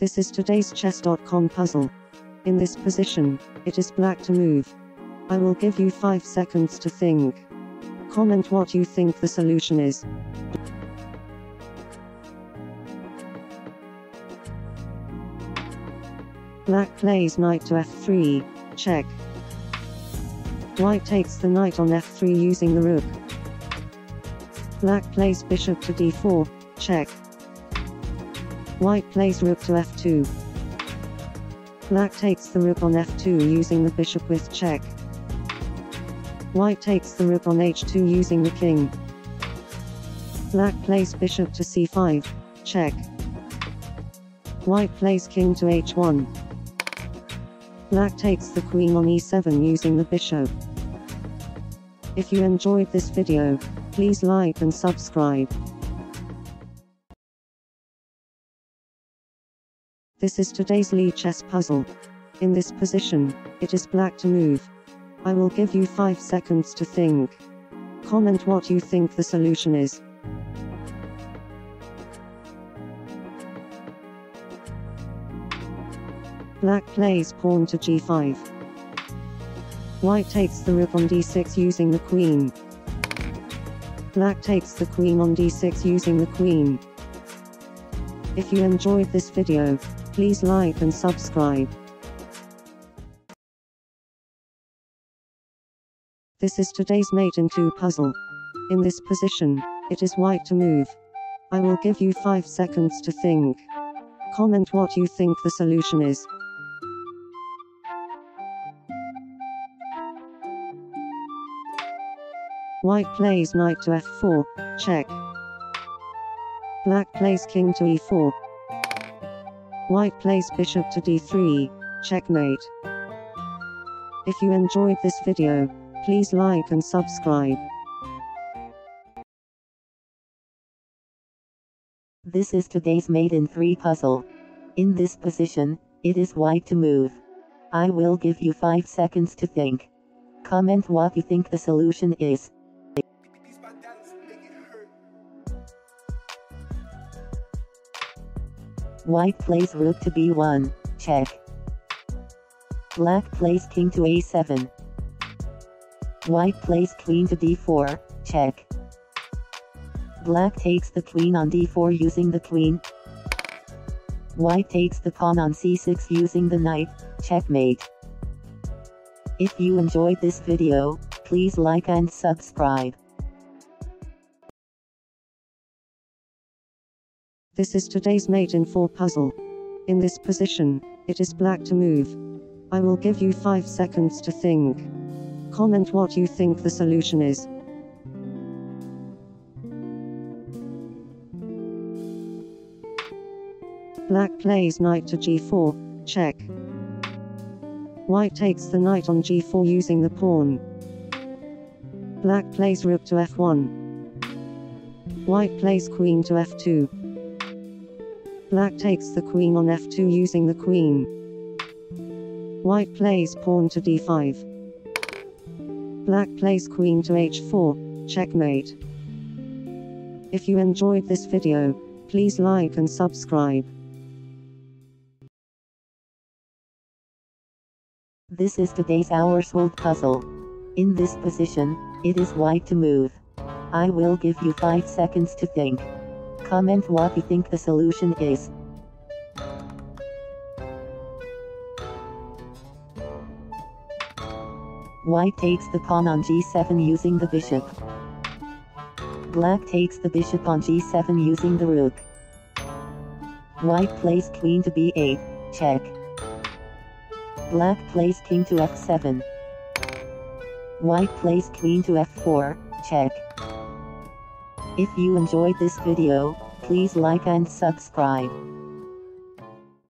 This is today's chess.com puzzle. In this position, it is black to move. I will give you 5 seconds to think. Comment what you think the solution is. Black plays knight to f3, check. White takes the knight on f3 using the rook. Black plays bishop to d4, check. White plays rook to f2. Black takes the rook on f2 using the bishop with check. White takes the rook on h2 using the king. Black plays bishop to c5, check. White plays king to h1. Black takes the queen on e7 using the bishop. If you enjoyed this video, please like and subscribe. This is today's Lichess puzzle. In this position, it is black to move. I will give you 5 seconds to think. Comment what you think the solution is. Black plays pawn to g5. White takes the rook on d6 using the queen. Black takes the queen on d6 using the queen. If you enjoyed this video, please like and subscribe. This is today's mate in 2 puzzle. In this position, it is white to move. I will give you 5 seconds to think. Comment what you think the solution is. White plays knight to f4, check. Black plays king to e4. White plays bishop to d3, checkmate. If you enjoyed this video, please like and subscribe. This is today's mate in 3 puzzle. In this position, it is white to move. I will give you 5 seconds to think. Comment what you think the solution is. White plays rook to b1, check. Black plays king to a7. White plays queen to d4, check. Black takes the queen on d4 using the queen. White takes the pawn on c6 using the knight, checkmate. If you enjoyed this video, please like and subscribe. This is today's mate in 4 puzzle. In this position, it is black to move. I will give you 5 seconds to think. Comment what you think the solution is. Black plays knight to g4, check. White takes the knight on g4 using the pawn. Black plays rook to f1. White plays queen to f2. Black takes the queen on f2 using the queen. White plays pawn to d5. Black plays queen to h4, checkmate. If you enjoyed this video, please like and subscribe. This is today's hour old puzzle. In this position, it is white to move. I will give you 5 seconds to think. Comment what you think the solution is. White takes the pawn on g7 using the bishop. Black takes the bishop on g7 using the rook. White plays queen to b8, check. Black plays king to f7. White plays queen to f4, check. If you enjoyed this video, please like and subscribe.